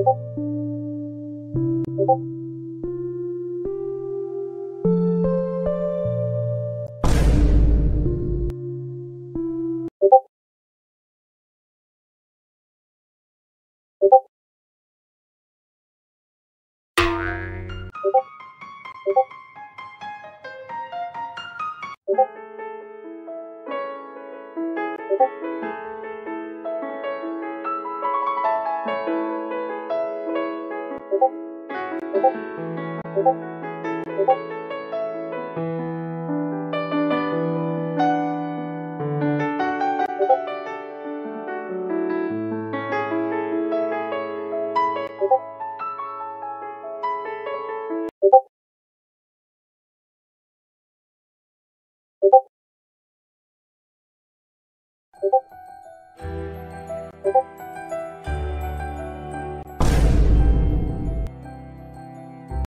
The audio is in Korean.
you 고맙습니다.